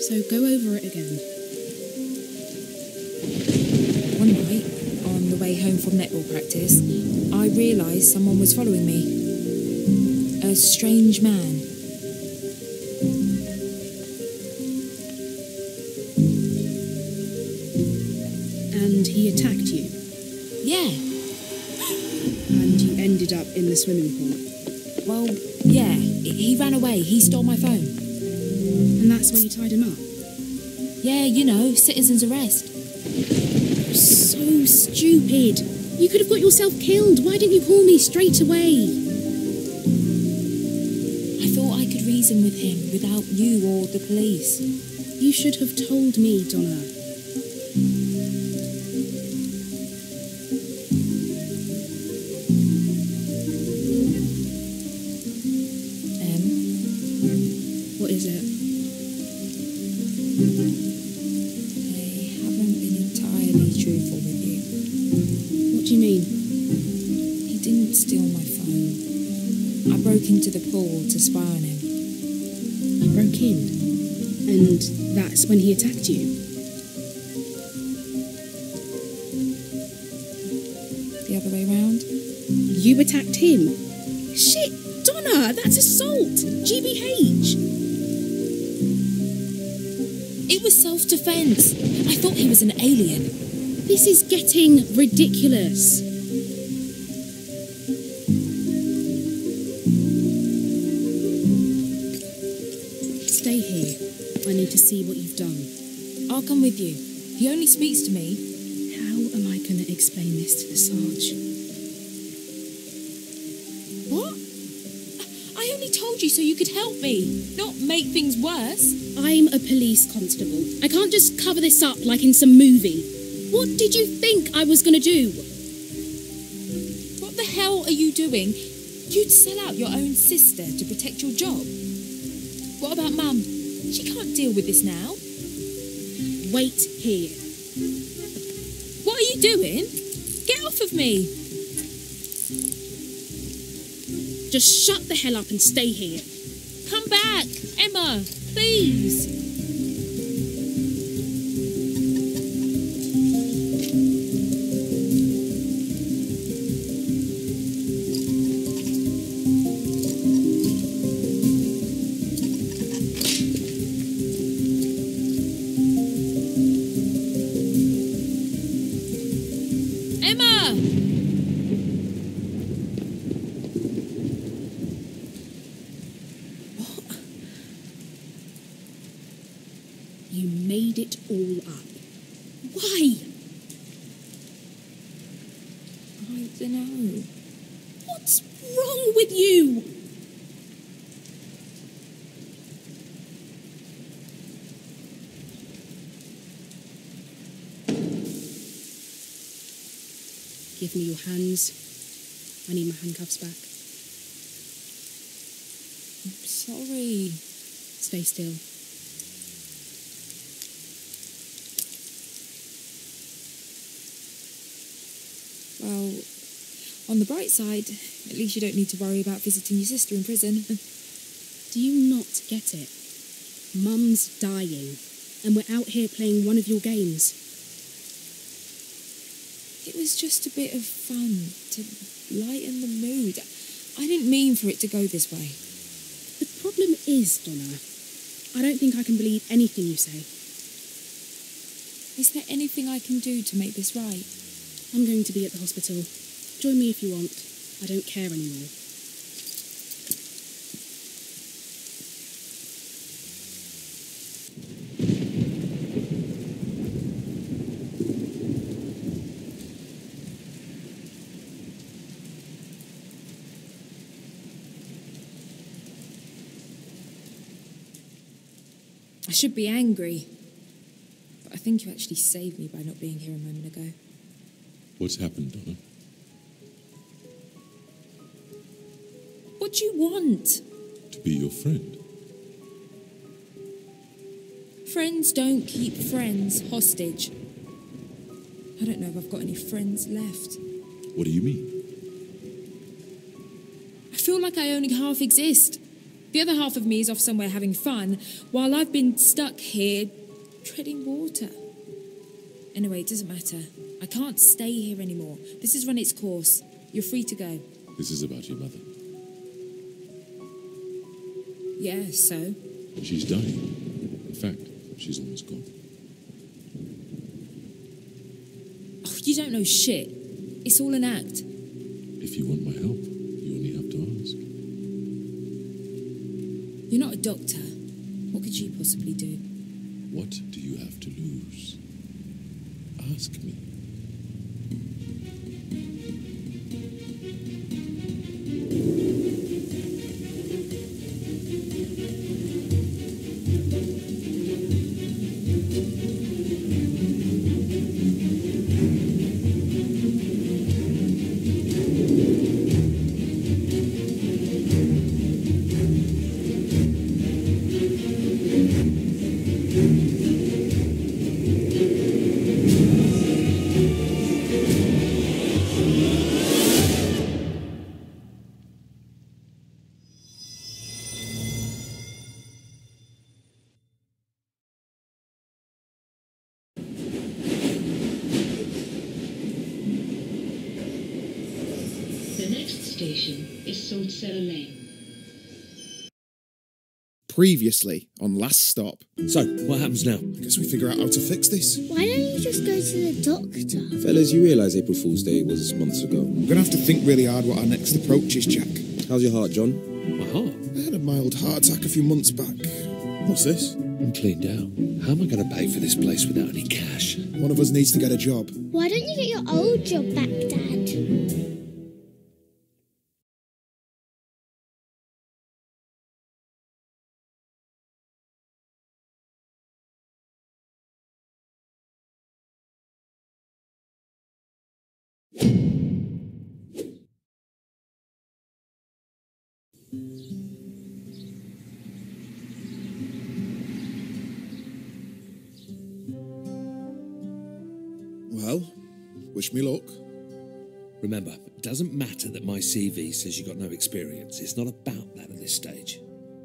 So go over it again. One night, on the way home from netball practice, I realised someone was following me. A strange man. And he attacked you. Yeah, And you ended up in the swimming pool. well, yeah, he ran away. He stole my phone. And that's where you tied him up. Yeah, you know, citizen's arrest. So stupid. You could have got yourself killed. Why didn't you call me straight away? I thought I could reason with him without you or the police. You should have told me, Donna. Pool to spy on him. You broke in. And that's when he attacked you. The other way round? You attacked him. Shit, Donna, that's assault. GBH. It was self defense. I thought he was an alien. This is getting ridiculous. To see what you've done. I'll come with you. He only speaks to me. How am I going to explain this to the Sarge? What? I only told you so you could help me, not make things worse. I'm a police constable. I can't just cover this up like in some movie. What did you think I was going to do? What the hell are you doing? You'd sell out your own sister to protect your job. What about Mum? She can't deal with this now. Wait here. What are you doing? Get off of me. Just shut the hell up and stay here. Come back, Emma, please. You made it all up. Why? I don't know. What's wrong with you? Give me your hands. I need my handcuffs back. I'm sorry. Stay still. Well, on the bright side, at least you don't need to worry about visiting your sister in prison. Do you not get it? Mum's dying, and we're out here playing one of your games. It was just a bit of fun to lighten the mood. I didn't mean for it to go this way. The problem is, Donna, I don't think I can believe anything you say. Is there anything I can do to make this right? I'm going to be at the hospital. Join me if you want. I don't care anymore. I should be angry. But I think you actually saved me by not being here a moment ago. What's happened, Donna? What do you want? To be your friend. Friends don't keep friends hostage. I don't know if I've got any friends left. What do you mean? I feel like I only half exist. The other half of me is off somewhere having fun, while I've been stuck here treading water. Anyway, it doesn't matter. I can't stay here anymore. This has run its course. You're free to go. This is about your mother. Yeah, so? She's dying. In fact, she's almost gone. Oh, you don't know shit. It's all an act. If you want my help, you only have to ask. You're not a doctor. What could you possibly do? What do you have to lose? Ask me. Station is Salt Cellar Lane. Previously on Last Stop. So, what happens now? I guess we figure out how to fix this. Why don't you just go to the doctor? Fellas, you realise April Fool's Day was months ago. We're gonna have to think really hard what our next approach is, Jack. How's your heart, John? My heart. I had a mild heart attack a few months back. What's this? I'm cleaned out. How am I going to pay for this place without any cash? One of us needs to get a job. Why don't you get your old job back, Dad? Well, wish me luck. Remember, it doesn't matter that my CV says you got no experience. It's not about that at this stage.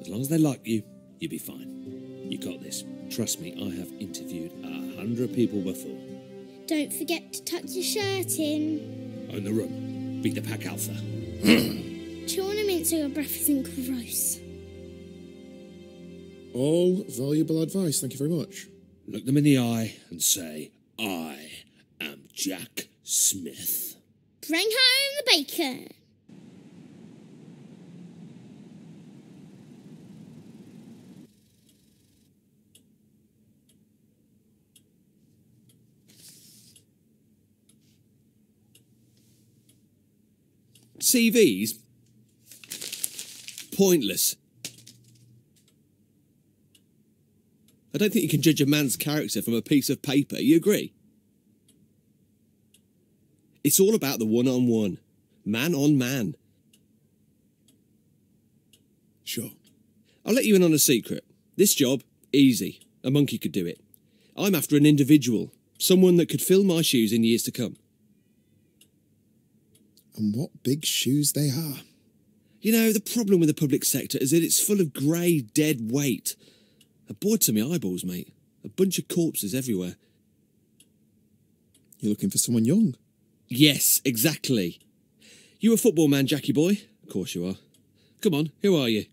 As long as they like you, you'll be fine. You got this. Trust me, I have interviewed a hundred people before. Don't forget to tuck your shirt in. Own the room. Be the pack alpha. Chew on a mint so your breath isn't gross. All valuable advice, thank you very much. Look them in the eye and say, I am Jack Smith. Bring home the bacon. CVs? Pointless. I don't think you can judge a man's character from a piece of paper. You agree? It's all about the one on one, man on man. Sure. I'll let you in on a secret. This job, easy. A monkey could do it. I'm after an individual, someone that could fill my shoes in years to come. And what big shoes they are. You know, the problem with the public sector is that it's full of grey, dead weight. A bored to my eyeballs, mate. A bunch of corpses everywhere. You're looking for someone young. Yes, exactly. You a football man, Jackie boy? Of course you are. Come on, who are you?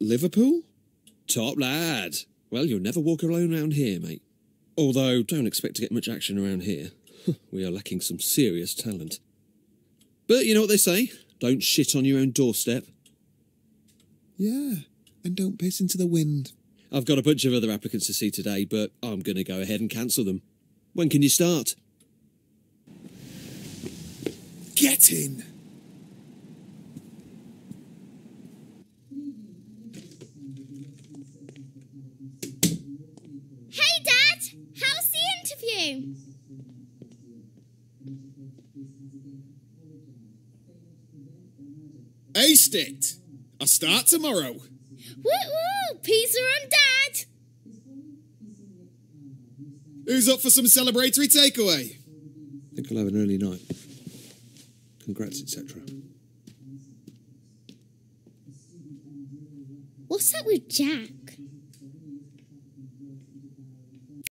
Liverpool? Top lad. Well, you'll never walk alone round here, mate. Although, don't expect to get much action around here. we are lacking some serious talent. But you know what they say? Don't shit on your own doorstep. Yeah. And don't piss into the wind. I've got a bunch of other applicants to see today, but I'm going to go ahead and cancel them. When can you start? Get in! Hey, Dad! How's the interview? Aced it! I start tomorrow. Woo woo! Pizza on Dad! Who's up for some celebratory takeaway? I think I'll have an early night. Congrats, etc. What's up with Jack?